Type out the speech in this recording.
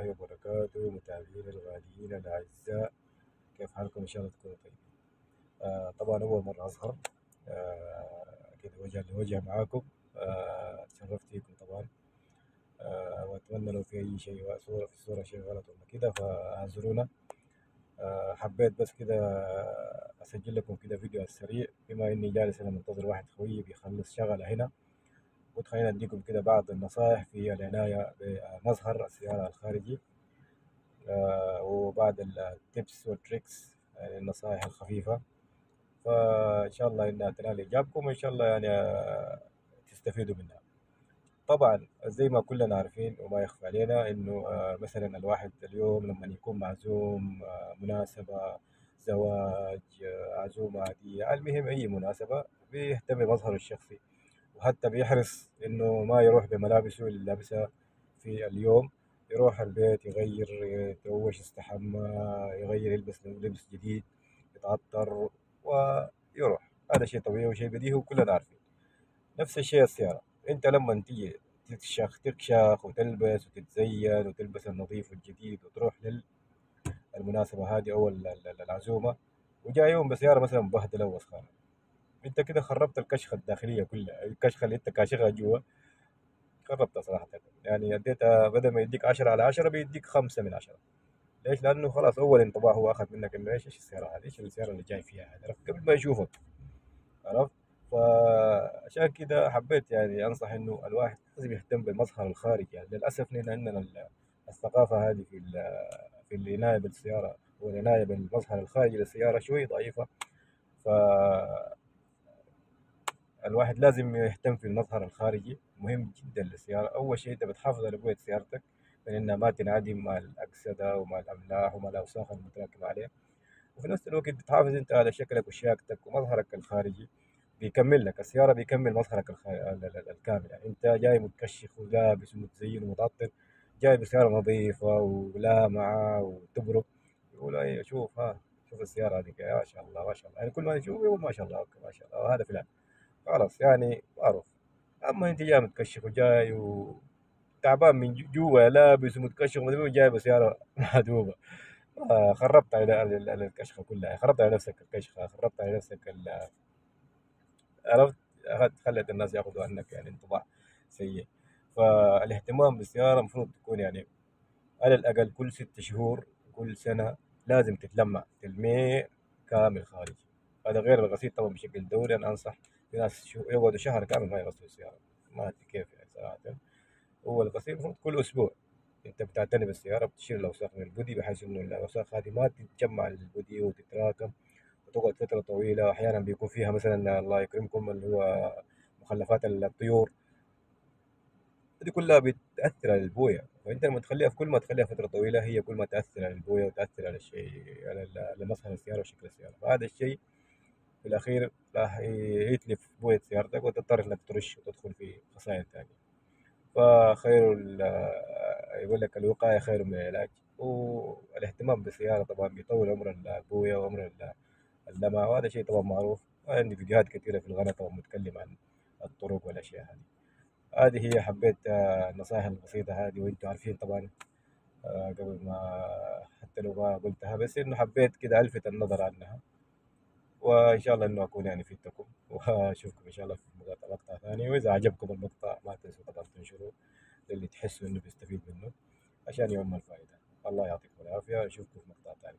الله وبركاته متابعينا الغاليين الأعزاء. كيف حالكم؟ إن شاء الله تكونوا طيبين. آه طبعا أول مرة أظهر. آه كده لوجه معاكم. آه تشرفت فيكم طبعا. آه وأتمنى لو في أي شيء صورة في الصورة شيء غلط ولا كده فاعذرونا. آه حبيت بس كده أسجل لكم كده فيديو السريع. بما إني جالس أنا منتظر واحد خويي بيخلص شغلة هنا. قلت خلينا نديكم كده بعض النصائح في العناية بمظهر السيارة الخارجي آه، وبعض التبس والتريكس يعني النصائح الخفيفة. فإن شاء الله إنها تنال إعجابكم وإن شاء الله يعني آه، تستفيدوا منها. طبعا زي ما كلنا عارفين وما يخفى علينا إنه آه، مثلا الواحد اليوم لما يكون معزوم مناسبة زواج عزومة عادية المهم أي مناسبة بيهتم بمظهره الشخصي. وحتى بيحرص إنه ما يروح بملابسه اللي لابسها في اليوم. يروح البيت يغير يتروش يستحمى يغير يلبس لبس جديد يتعطر ويروح. هذا شيء طبيعي وشيء بديهي وكلنا عارفين. نفس الشيء السيارة. أنت لما تيجي تكشخ تكشخ وتلبس وتتزين وتلبس النظيف والجديد وتروح للمناسبة هذه أو العزومة وجاي يوم بسيارة مثلا مبهدلة ووسخانة. انت كده خربت الكشخة الداخلية كلها الكشخة اللي انت كاشخها جوا خربتها صراحة يعني اديتها بدل ما يديك 10 على 10 بيديك 5 من 10 ليش؟ لأنه خلاص أول انطباع هو أخذ منك إنه إيش إيش السيارة هذه؟ إيش السيارة اللي جاي فيها هذه؟ عرفت؟ قبل ما يشوفك عرفت؟ فعشان كده حبيت يعني أنصح إنه الواحد لازم يهتم بالمظهر الخارجي يعني للأسف نحن عندنا الثقافة هذه في في العناية بالسيارة والعناية بالمظهر الخارجي للسيارة شوي ضعيفة ف الواحد لازم يهتم في المظهر الخارجي مهم جدا للسيارة. أول شيء أنت بتحافظ على قوة سيارتك من إنها ما تنعدم مع الأكسدة ومع الأملاح ومع الأوساخ المتراكمة عليها وفي نفس الوقت بتحافظ أنت على شكلك وشياكتك ومظهرك الخارجي بيكمل لك. السيارة بيكمل مظهرك الكامل. يعني أنت جاي متكشخ ولابس ومتزين ومتعطر جاي بسيارة نظيفة ولامعة وتبرق يقول شوف ها شوف السيارة هذه ما شاء الله ما شاء الله. يعني كل ما نشوف يقول ما شاء الله ما شاء الله. وهذا فلان خلاص يعني معروف. أما أنت جاي متكشف وجاي وتعبان من جوا لابس ومتكشف وجاي بسياره مهدوبه خربت على الكشخة كلها. خربت على نفسك الكشخة خربت على نفسك عرفت؟ خلت الناس يأخذوا عنك يعني انطباع سيء. فالاهتمام بالسيارة المفروض تكون يعني على الأقل كل ست شهور كل سنة لازم تتلمع تلميع كامل خارجي. هذا غير الغسيل طبعا بشكل دوري أنا أنصح في ناس يقعدوا شهر كامل ما يغسلوا السيارة ما أدري كيف يعني صراحة هو الغسيل المفروض كل أسبوع أنت بتعتني بالسيارة بتشيل الأوساخ من البودي بحيث إنه الأوساخ هذه ما تتجمع للبودي وتتراكم وتقعد فترة طويلة أحيانا بيكون فيها مثلا الله يكرمكم اللي هو مخلفات الطيور دي كلها بتأثر على البوية فأنت لما تخليها كل ما تخليها فترة طويلة هي كل ما تأثر على البوية وتأثر على الشيء على مظهر السيارة وشكل السيارة فهذا الشيء في الأخير راح يتلف بوية سيارتك وتضطر إنك ترش وتدخل في خسائر تانية فخير يقول لك الوقاية خير من العلاج. والاهتمام بالسيارة طبعا بيطول عمر البوية وعمر اللمع وهذا شيء طبعا معروف. وعندي فيديوهات كثيرة في القناة طبعا متكلم عن الطرق والأشياء هذه. هذه هي حبيت النصائح البسيطة هذه وأنتم عارفين طبعا قبل ما حتى لو ما قلتها بس إنه حبيت كده ألفت النظر عنها. وإن شاء الله إنه أكون يعني فدتكم وأشوفكم إن شاء الله في مقطع مقطع ثاني. وإذا عجبكم المقطع ما تنسوا طبعا تنشروه للي تحسوا إنه بيستفيد منه عشان يوم الفائدة. الله يعطيكم العافية. اشوفكم في مقطع ثاني.